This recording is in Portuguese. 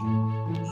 Deus.